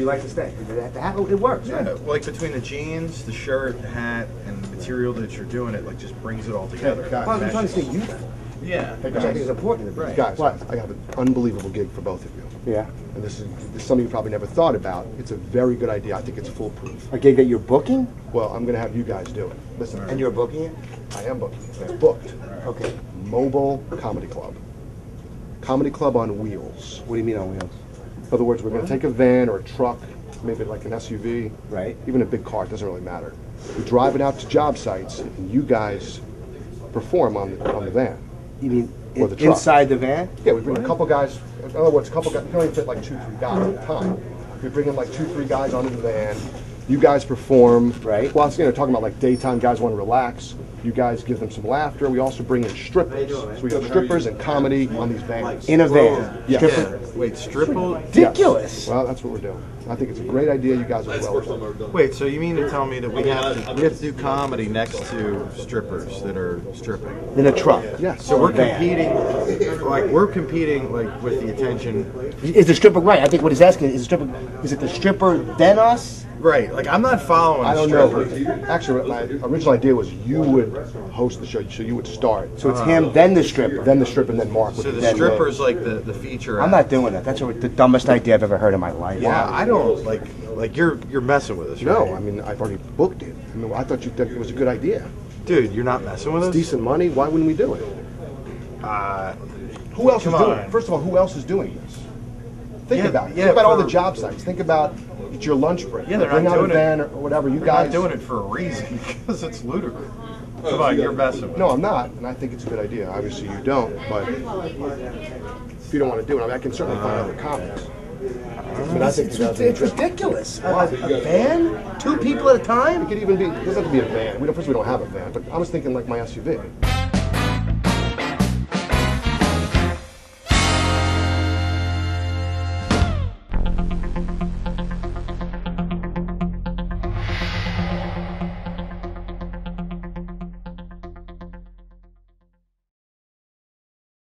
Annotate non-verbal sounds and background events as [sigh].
you like to stay. The, the hat, oh, it works, Yeah, right? like between the jeans, the shirt, the hat, and the material that you're doing, it like just brings it all together. guys. Well, I'm trying to stay youthful, Yeah. which I think is important. in the. Guys, What? I have an unbelievable gig for both of you. Yeah. And this is, this is something you probably never thought about. It's a very good idea. I think it's foolproof. A gig that you're booking, Well, I'm going to have you guys do it. Listen, and you're booking it. I am booked. I'm booked. Okay. Mobile Comedy Club. Comedy Club on wheels. What do you mean on wheels? In other words, we're going to take a van or a truck, maybe like an SUV, Right. even a big car, it doesn't really matter. We drive it out to job sites, and you guys perform on the, on the van. You mean the in- inside the van? Yeah, we bring a couple guys, in other words, a couple guys, you can only fit like two, three guys at a time. We bring in like two, three guys onto the van, you guys perform. Right. Well, I was, you know, talking about like daytime guys want to relax, you guys give them some laughter. We also bring in strippers. So we have strippers and comedy on these vans. In a van. Yeah. Stripper. Yeah. Wait, stripple? Ridiculous. Well, that's what we're doing. I think it's a great idea. You guys are well. Wait, so you mean to tell me that we have to we have to do comedy next to strippers that are stripping? In a truck. Yes. So we're competing, like we're competing like with the attention. Is the stripper right? I think what he's asking is the stripper. Is it the stripper then us? Right, like I'm not following. I don't know. Actually, my original idea was you would host the show, so you would start. So it's him then the stripper. Then the stripper, and then Marc So the stripper's like the the feature. I'm not doing that. That's the dumbest idea I've ever heard in my life. Yeah, I don't like like you're you're messing with us. No, right? I mean I've already booked it. I mean, I thought you think it was a good idea. dude, you're not messing with It's us. decent money. Why wouldn't we do it? Uh, Who else is doing on. it? First of all, who else is doing this? Think Yeah, about it. yeah, Think about all the job sites. Think about it's your lunch break. Yeah, they're Bring not out doing a it. van or whatever. You We're guys not doing it for a reason [laughs] because it's ludicrous. Come on, you're messing with. No. I'm not, and I think it's a good idea. Obviously, you don't, but if you don't want to do it, I, mean, I can certainly find other comics. I mean, I think It's, you guys it's would- ridiculous. A, a van? Two people at a time. It could even be. It doesn't have to be a van. We don't. First, we don't have a van, but I was thinking like my SUV.